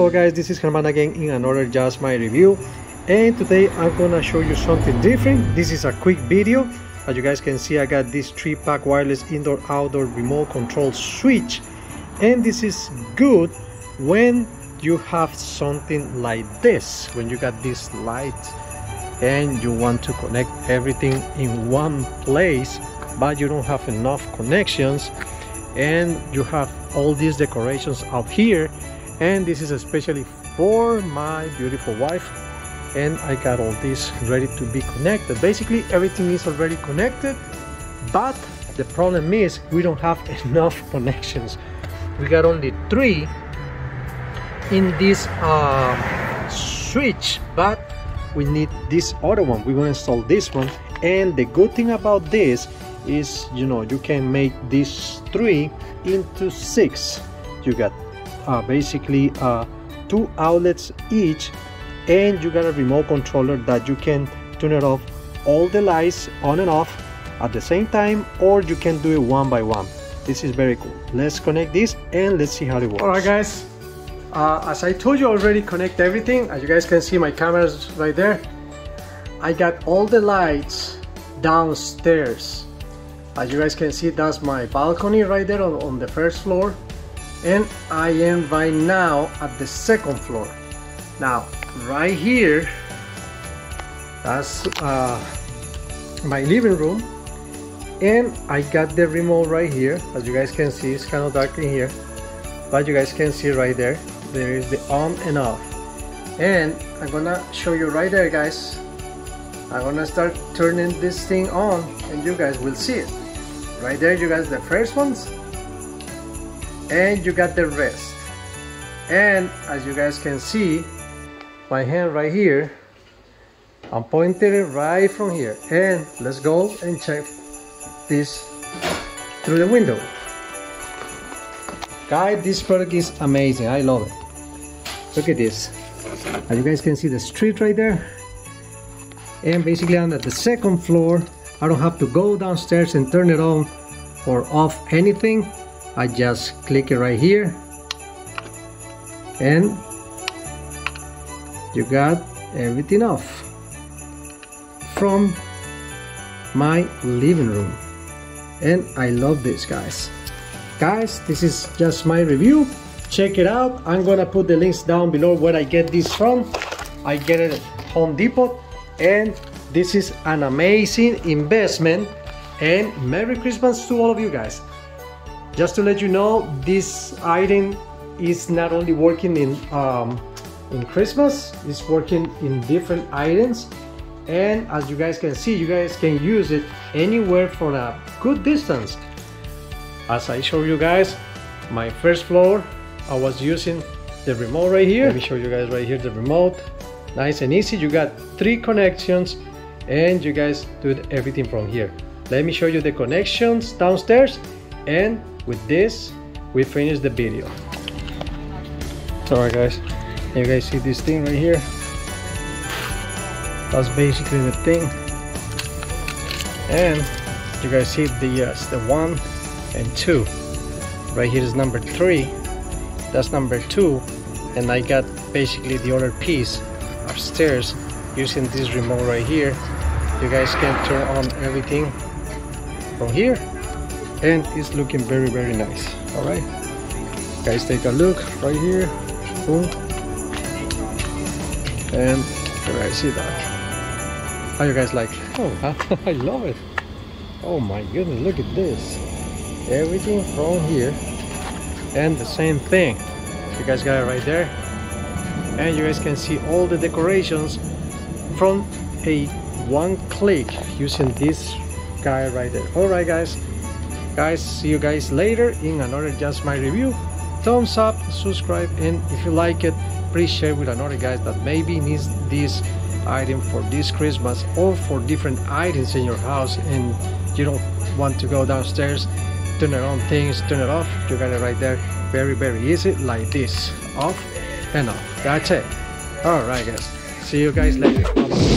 all guys. This is German again in another just my review. And today I'm gonna show you something different. This is a quick video. As you guys can see I got this three pack wireless indoor outdoor remote control switch. And this is good when you have something like this when you got this light and you want to connect everything in one place but you don't have enough connections. And you have all these decorations out here and this is especially for my beautiful wife. And I got all this ready to be connected. Basically everything is already connected but the problem is we don't have enough connections. We got only three in this uh, switch but we need this other one. We're to install this one. And the good thing about this is you know you can make these three into six. You got uh, basically uh, two outlets each and you got a remote controller that you can turn it off all the lights on and off at the same time or you can do it one by one. This is very cool. Let's connect this and let's see how it works. All right guys. Uh, as I told you already connect everything. As you guys can see my cameras right there. I got all the lights downstairs. As you guys can see that's my balcony right there on, on the first floor and I am right now at the second floor. Now right here that's uh, my living room. And I got the remote right here. As you guys can see it's kind of dark in here. But you guys can see right there there is the on and off. And I'm gonna show you right there guys. I'm gonna start turning this thing on and you guys will see it. Right there you guys, the first ones and you got the rest. And as you guys can see my hand right here I'm pointing it right from here. And let's go and check this through the window. Guys this product is amazing. I love it. Look at this. As you guys can see the street right there. And basically I'm at the second floor. I don't have to go downstairs and turn it on or off anything I just click it right here. And you got everything off from my living room. And I love this guys. Guys this is just my review. Check it out. I'm gonna put the links down below where I get this from. I get it at Home Depot. And this is an amazing investment. And Merry Christmas to all of you guys. Just to let you know, this item is not only working in um, in Christmas, it's working in different items and as you guys can see, you guys can use it anywhere for a good distance. As I show you guys, my first floor, I was using the remote right here. Let me show you guys right here the remote. Nice and easy. You got three connections and you guys do everything from here let me show you the connections downstairs and with this we finish the video. Alright guys. You guys see this thing right here? That's basically the thing. And you guys see the uh, yes the one and two. Right here is number three. That's number two. And I got basically the other piece upstairs using this remote right here. You guys can turn on everything from here and it's looking very very nice. All right. Guys take a look right here. Boom. And you guys see that. How you guys like? Oh I love it. Oh my goodness look at this. Everything from here. And the same thing. You guys got it right there. And you guys can see all the decorations from a one click using this guy right there. All right guys guys see you guys later in another just my review. Thumbs up subscribe and if you like it please share with another guys that maybe needs this item for this christmas or for different items in your house and you don't want to go downstairs turn it on things turn it off. You got it right there. Very very easy like this. Off and off that's it. All right guys. See you guys later.